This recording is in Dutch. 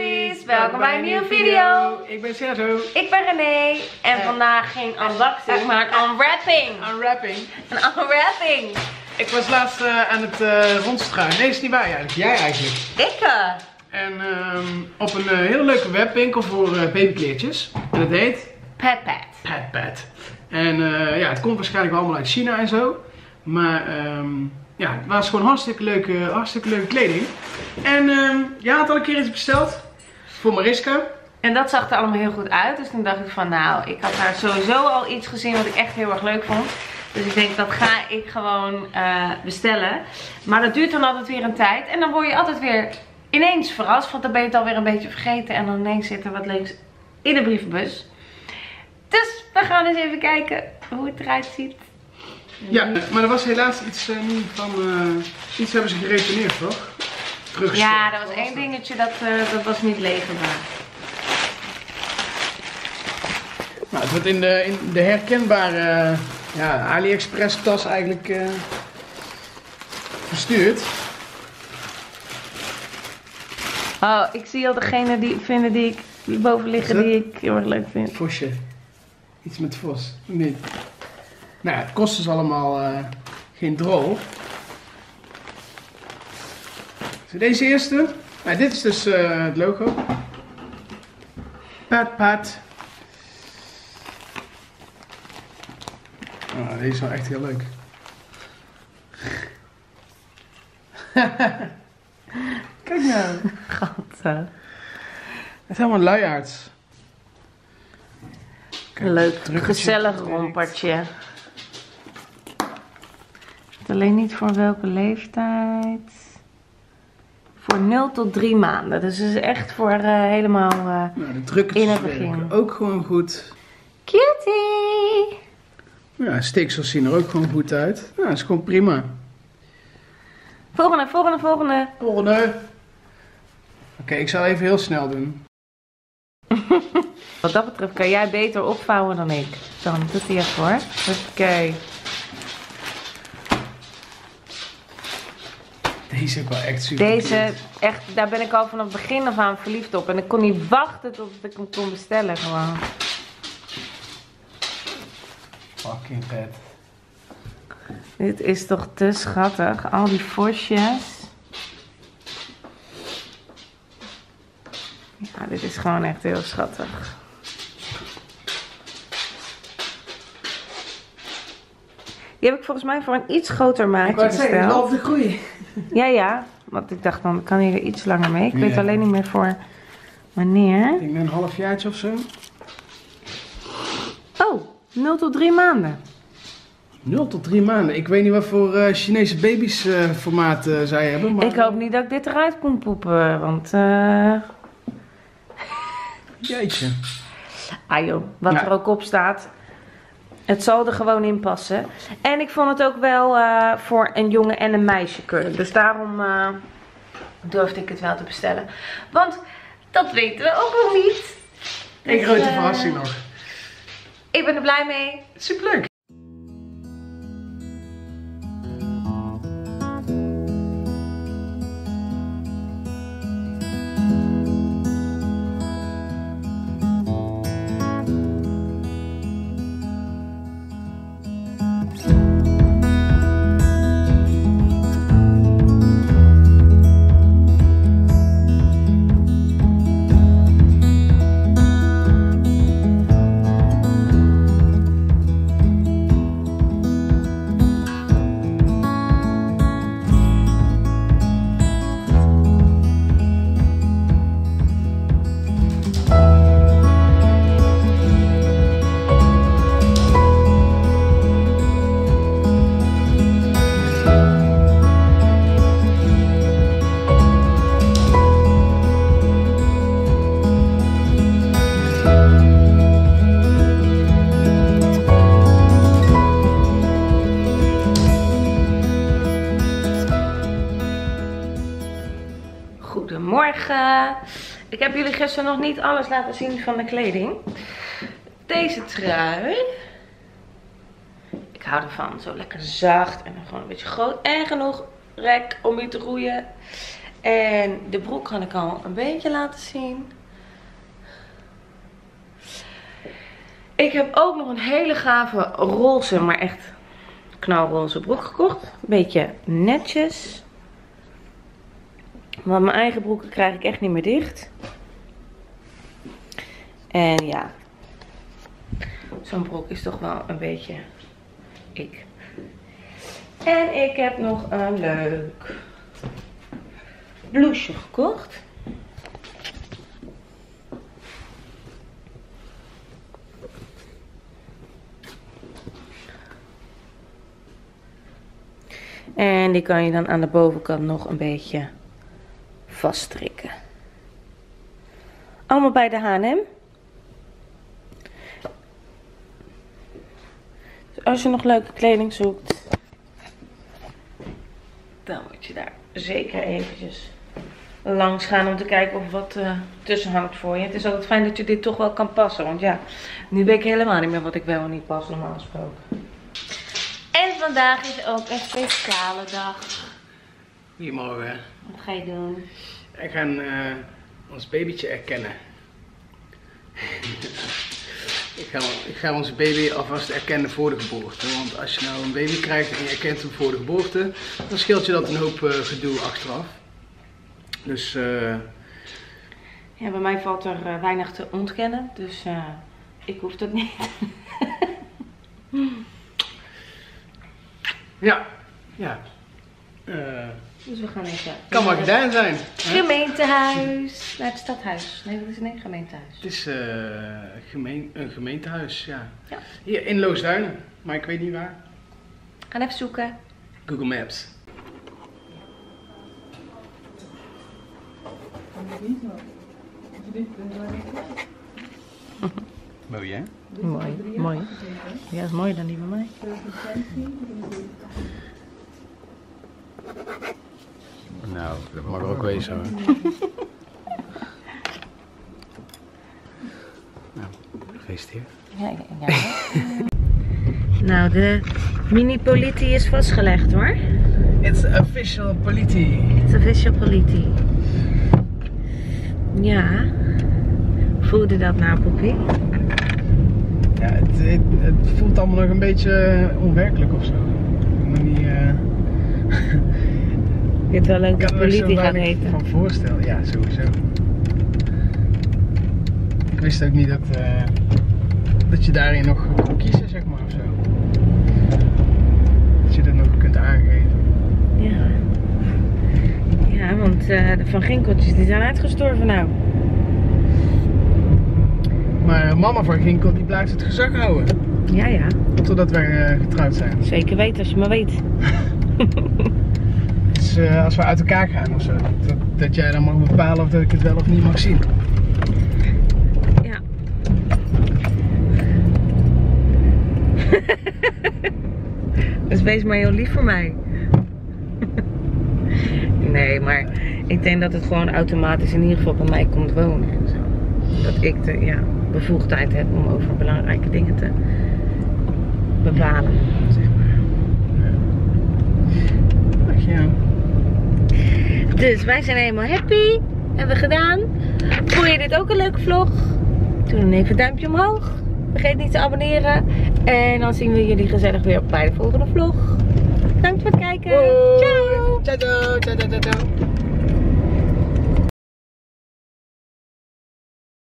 Beauties, welkom bij een nieuwe video. Ik ben Sergio. Ik ben René en Eh. vandaag geen unboxing, maar een unwrapping. Unwrapping. Een unwrapping. Ik was laatst eh, aan het eh rondstruinen. Nee, is niet waar eigenlijk. Jij eigenlijk. Dikke. En ehm, op een hele leuke webwinkel voor babykleertjes. En dat heet Pet Pet. Pet Pet. En ja, het komt waarschijnlijk allemaal uit China en zo. Maar ehm, ja, het was gewoon hartstikke leuke, hartstikke leuke kleding. En ehm jij had al een keer iets besteld. Voor Mariska. En dat zag er allemaal heel goed uit. Dus toen dacht ik van nou, ik had daar sowieso al iets gezien wat ik echt heel erg leuk vond. Dus ik denk dat ga ik gewoon eh, bestellen. Maar dat duurt dan altijd weer een tijd. En dan word je altijd weer ineens verrast. Want dan ben je het alweer een beetje vergeten. En dan ineens zit er wat leuks in de brievenbus. Dus we gaan eens even kijken hoe het eruit ziet. Ja, maar er was helaas iets niet van. eh, iets hebben ze geretourneerd, toch? Ja, er was één dingetje dat, eh, dat was niet leverbaar. Nou, het wordt in de, in de herkenbare eh, ja, AliExpress tas eigenlijk eh, verstuurd. Oh, ik zie al degene die vinden die ik die boven liggen dat? die ik heel erg leuk vind. Vosje. Iets met vos. Nee. Nou ja, het kost dus allemaal eh, geen drol. Deze eerste. Nou, dit is dus eh, het logo. Pat Pat. Oh, deze is wel echt heel leuk. Kijk nou. Gatten. Het is helemaal luiaards. Kijk, Een leuk, gezellig rompertje. Alleen niet voor welke leeftijd. Voor 0 tot 3 maanden. Dus het is echt voor eh, helemaal eh, Nou, de drukkertjes In het werken begin. ook gewoon goed. cutie. Ja, stiksels zien er ook gewoon goed uit. Ja, is gewoon prima. Volgende, volgende, volgende. Volgende. Oké, ik zal even heel snel doen. Wat dat betreft kan jij beter opvouwen dan ik. Dan doet hij even hoor. Oké. Deze is ook wel echt super Deze, cute. echt, daar ben ik al vanaf het begin af aan verliefd op. En ik kon niet wachten tot ik hem kon bestellen gewoon. Fucking vet. Dit is toch te schattig. Al die vosjes. Ja, dit is gewoon echt heel schattig. Die heb ik volgens mij voor een iets groter Ik maatje wou het zeggen, besteld. half de groei. Ja, ja. Want ik dacht, dan kan hij er iets langer mee. Ik weet alleen niet meer voor wanneer. Ik denk een halfjaartje of zo. Oh, 0 tot 3 maanden. 0 tot 3 maanden. Ik weet niet wat voor eh, Chinese baby's eh, formaat eh, zij hebben. Maar... Ik hoop niet dat ik dit eruit kon poepen. Want, eh... Jeetje. Ah joh, wat Ja. er ook op staat. Het zal er gewoon in passen. En ik vond het ook wel eh, voor een jongen en een meisje kunnen. Dus daarom eh, durfde ik het wel te bestellen. Want dat weten we ook nog niet. Een Dus, grote eh, verrassing nog. Ik ben er blij mee. Superleuk. Goedemorgen. Ik heb jullie gisteren nog niet alles laten zien van de kleding. Deze trui. Ik hou ervan. Zo lekker zacht en gewoon een beetje groot en genoeg rek om je te roeien. En de broek kan ik al een beetje laten zien. Ik heb ook nog een hele gave roze, maar echt knalroze broek gekocht. Beetje netjes. Want mijn eigen broeken krijg ik echt niet meer dicht. En ja, zo'n broek is toch wel een beetje ik. En ik heb nog een leuk blouseje gekocht. En die kan je dan aan de bovenkant nog een beetje vaststrikken. Allemaal bij de H&M. Dus als je nog leuke kleding zoekt, dan moet je daar zeker eventjes langs gaan om te kijken of wat uh, tussen hangt voor je. Het is altijd fijn dat je dit toch wel kan passen, want ja, nu weet ik helemaal niet meer wat ik wel en niet pas normaal gesproken. En vandaag is ook een speciale dag. Goedemorgen. Wat ga je doen? Ik ga uh, ons babytje erkennen. ik, ga, ik ga onze baby alvast erkennen voor de geboorte. Want als je nou een baby krijgt en je erkent hem voor de geboorte, dan scheelt je dat een hoop uh, gedoe achteraf. Dus uh... Ja, bij mij valt er weinig te ontkennen, dus ik hoef dat niet. Ja, ja. Uh, dus we gaan even... Kan maar gedaan zijn. Gemeentehuis. Naar het stadhuis. Nee, dat is een gemeentehuis. Het is uh, gemeen, een gemeentehuis, ja. ja. Hier in Loosduinen, maar ik weet niet waar. Gaan even zoeken. Google Maps. Mooi hè? Mooi, mooi. Ja, is mooier dan die van mij. Nou, dat mag ook wezen hoor. nou, gefeliciteerd. Ja, ja. nou, de mini-politie is vastgelegd hoor. It's official politie. It's official politie. Ja. Voelde dat nou, Poepie? Ja, het, het, het, voelt allemaal nog een beetje onwerkelijk of zo. Ik niet. Uh... Je hebt wel leuk dat politie gaan eten. van voorstel, ja, sowieso. Ik wist ook niet dat, uh, dat je daarin nog kon kiezen, zeg maar, of zo. Dat je dat nog kunt aangeven. Ja. Ja, want uh, de Van Ginkeltjes die zijn uitgestorven nou. Maar mama van Ginkel die blijft het gezag houden. Ja, ja. Totdat wij uh, getrouwd zijn. Zeker weten, als je maar weet. uh, als we uit elkaar gaan of zo. Dat, dat jij dan mag bepalen of dat ik het wel of niet mag zien. Ja. dus wees maar heel lief voor mij. nee, maar ik denk dat het gewoon automatisch in ieder geval bij mij komt wonen. Dat ik de, ja, bevoegdheid heb om over belangrijke dingen te bepalen, zeg maar. Ach ja. Dus wij zijn helemaal happy. Hebben we gedaan. Vond je dit ook een leuke vlog? Doe dan even een duimpje omhoog. Vergeet niet te abonneren. En dan zien we jullie gezellig weer bij de volgende vlog. Bedankt voor het kijken. Ciao. Ciao, ciao, ciao, ciao. ciao.